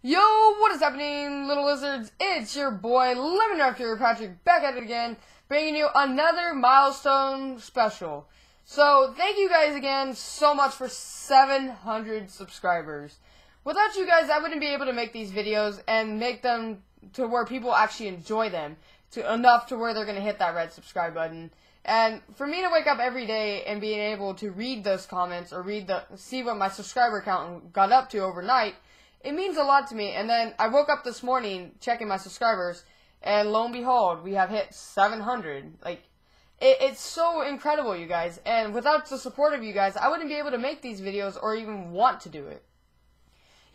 Yo, what is happening, little lizards? It's your boy, Lemon Raptor Patrick, back at it again, bringing you another milestone special. So, thank you guys again so much for 700 subscribers. Without you guys, I wouldn't be able to make these videos and make them to where people actually enjoy them, to enough to where they're going to hit that red subscribe button. And for me to wake up every day and being able to read those comments or read the see what my subscriber count got up to overnight, it means a lot to me. And then I woke up this morning checking my subscribers, and lo and behold, we have hit 700. Like, it, it's so incredible, you guys. And without the support of you guys, I wouldn't be able to make these videos or even want to do it.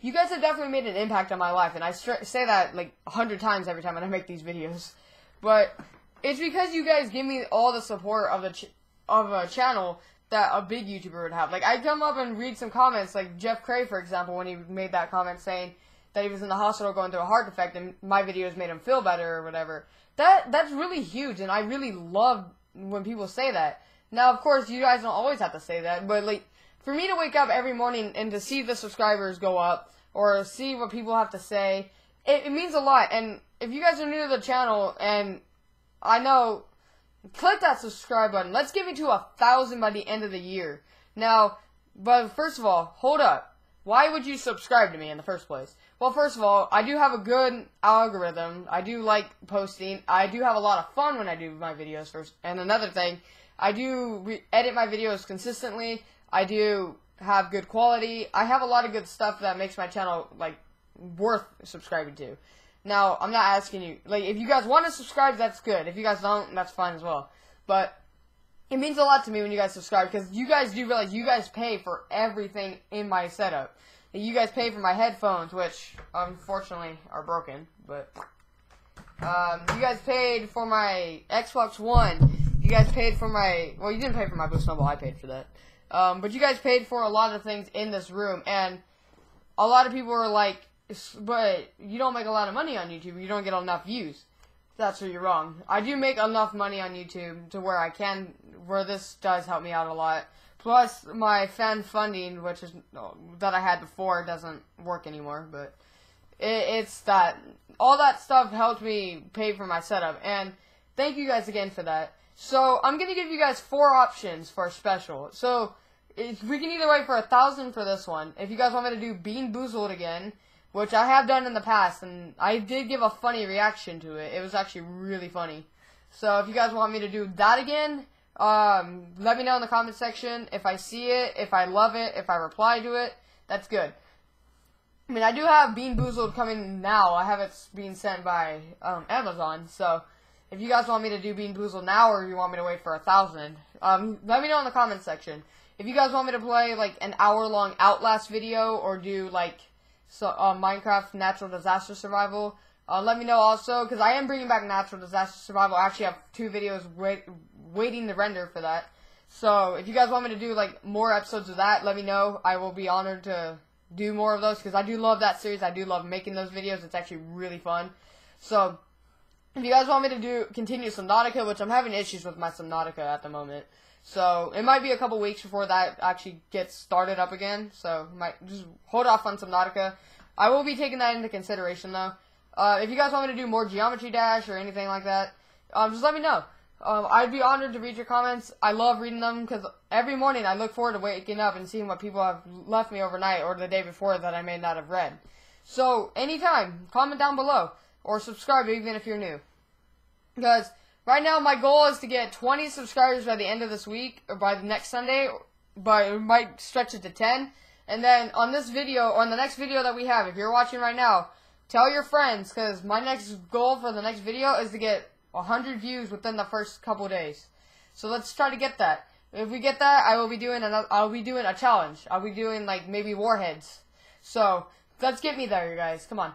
You guys have definitely made an impact on my life, and I say that like a hundred times every time when I make these videos. But it's because you guys give me all the support of the of a channel that a big YouTuber would have. Like I come up and read some comments, like Jeff Cray, for example, when he made that comment saying that he was in the hospital going through a heart defect, and my videos made him feel better or whatever. That that's really huge, and I really love when people say that. Now, of course, you guys don't always have to say that, but like for me to wake up every morning and to see the subscribers go up or see what people have to say, it, it means a lot. And if you guys are new to the channel, and I know click that subscribe button. Let's get me to a thousand by the end of the year. Now, but first of all, hold up. Why would you subscribe to me in the first place? Well, first of all, I do have a good algorithm. I do like posting. I do have a lot of fun when I do my videos first. And another thing, I do edit my videos consistently. I do have good quality. I have a lot of good stuff that makes my channel like worth subscribing to. Now, I'm not asking you, like, if you guys want to subscribe, that's good. If you guys don't, that's fine as well. But it means a lot to me when you guys subscribe because you guys do realize you guys pay for everything in my setup. You guys pay for my headphones, which unfortunately are broken, but um, you guys paid for my Xbox One. You guys paid for my well, you didn't pay for my Boost Mobile. I paid for that. Um, but you guys paid for a lot of things in this room, and a lot of people are like, but you don't make a lot of money on YouTube. You don't get enough views. That's where you're wrong. I do make enough money on YouTube to where I can, where this does help me out a lot. Plus, my fan funding, which is uh, that I had before, doesn't work anymore. But it, it's that all that stuff helped me pay for my setup, and thank you guys again for that. So I'm gonna give you guys four options for a special. So we can either wait for a thousand for this one. If you guys want me to do Bean Boozled again, which I have done in the past, and I did give a funny reaction to it. It was actually really funny. So if you guys want me to do that again, um, let me know in the comment section if I see it, if I love it, if I reply to it. That's good. I mean, I do have Bean Boozled coming now. I have it being sent by um, Amazon. So if you guys want me to do Bean Boozled now, or you want me to wait for a thousand, um, let me know in the comment section. If you guys want me to play like an hour long Outlast video, or do like so uh, Minecraft Natural Disaster Survival. Uh, let me know also, because I am bringing back Natural Disaster Survival. I actually have two videos wait, waiting to render for that. So, if you guys want me to do, like, more episodes of that, let me know. I will be honored to do more of those, because I do love that series. I do love making those videos. It's actually really fun. So, if you guys want me to do continue Subnautica, which I'm having issues with my Subnautica at the moment, so it might be a couple weeks before that actually gets started up again. So might just hold off on Subnautica. I will be taking that into consideration though. Uh, if you guys want me to do more Geometry Dash or anything like that, um, just let me know. Um, I'd be honored to read your comments. I love reading them because every morning I look forward to waking up and seeing what people have left me overnight or the day before that I may not have read. So anytime, comment down below or subscribe even if you're new. Because Right now, my goal is to get 20 subscribers by the end of this week, or by the next Sunday, but it might stretch it to 10. And then on this video, on the next video that we have, if you're watching right now, tell your friends, because my next goal for the next video is to get 100 views within the first couple days. So let's try to get that. If we get that, I will be doing another, I'll be doing a challenge. I'll be doing like maybe warheads. So let's get me there, you guys. Come on.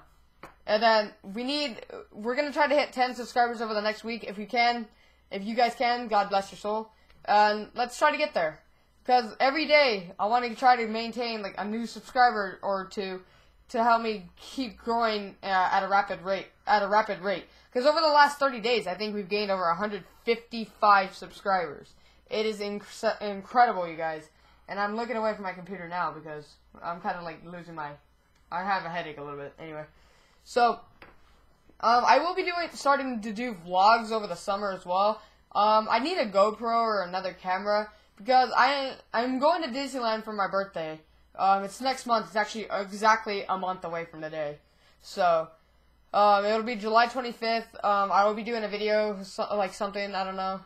And then we need, we're going to try to hit 10 subscribers over the next week if we can. If you guys can, God bless your soul. And let's try to get there. Because every day I want to try to maintain like a new subscriber or two to help me keep growing uh, at a rapid rate. At a rapid rate. Because over the last 30 days, I think we've gained over 155 subscribers. It is inc incredible, you guys. And I'm looking away from my computer now because I'm kind of like losing my I have a headache a little bit. Anyway, so um, I will be doing starting to do vlogs over the summer as well. Um, I need a GoPro or another camera because I I'm going to Disneyland for my birthday. Um, it's next month. It's actually exactly a month away from today. So um, it'll be July 25th. Um, I will be doing a video, so, like something, I don't know.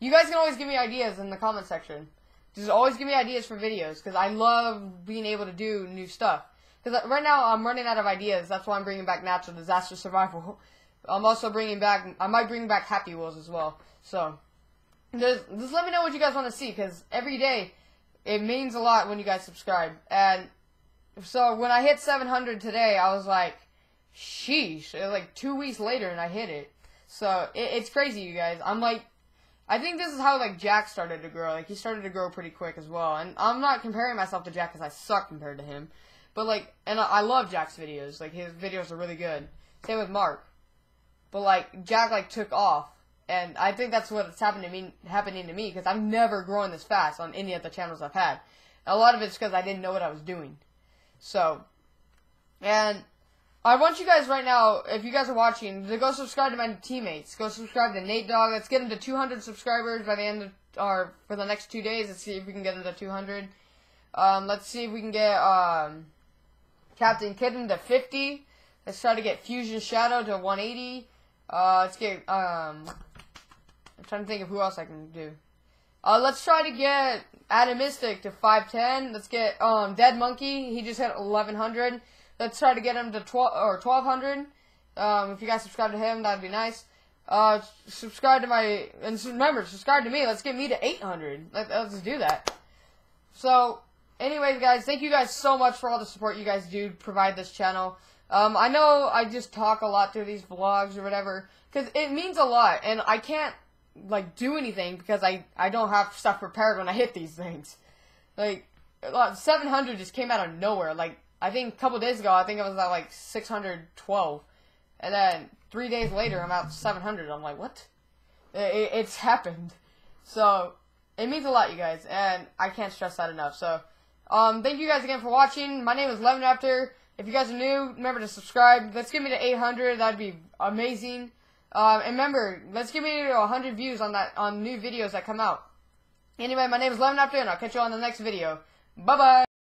You guys can always give me ideas in the comment section. Just always give me ideas for videos, because I love being able to do new stuff. Because right now, I'm running out of ideas. That's why I'm bringing back Natural Disaster Survival. I'm also bringing back, I might bring back Happy Wheels as well. So, just, let me know what you guys want to see, because every day, it means a lot when you guys subscribe. And so, when I hit 700 today, I was like, sheesh. It was like two weeks later and I hit it. So it, it's crazy, you guys. I'm like, I think this is how like Jack started to grow. Like he started to grow pretty quick as well. And I'm not comparing myself to Jack because I suck compared to him. But like, and I, love Jack's videos. Like his videos are really good. Same with Mark. But like Jack like took off. And I think that's what's happening to me, happening to me, because I've never grown this fast on any of the channels I've had. A lot of it's because I didn't know what I was doing. So, and I want you guys right now, if you guys are watching, to go subscribe to my teammates. Go subscribe to Nate Dog. Let's get him to 200 subscribers by the end of, or for the next two days. Let's see if we can get him to 200. Um, let's see if we can get um, Captain Kitten to 50. Let's try to get Fusion Shadow to 180. Uh, let's get, um, I'm trying to think of who else I can do. Uh, let's try to get Atomistic to 510. Let's get, um, Dead Monkey. He just hit 1100. Let's try to get him to 12 or 1200. Um, if you guys subscribe to him, that'd be nice. Uh, subscribe to my and remember, subscribe to me. Let's get me to 800. Let, us do that. So, anyways, guys, thank you guys so much for all the support you guys do provide this channel. Um, I know I just talk a lot through these vlogs or whatever because it means a lot, and I can't like do anything because I I don't have stuff prepared when I hit these things. Like 700 just came out of nowhere. Like I think a couple days ago, I think it was at like 612. And then three days later, I'm at 700. I'm like, what? It, it's happened. So, it means a lot, you guys. And I can't stress that enough. So, um, thank you guys again for watching. My name is Lemon Raptor. If you guys are new, remember to subscribe. Let's get me to 800. That'd be amazing. Um, and remember, let's get me to 100 views on that on new videos that come out. Anyway, my name is Lemon Raptor, and I'll catch you on the next video. Bye-bye.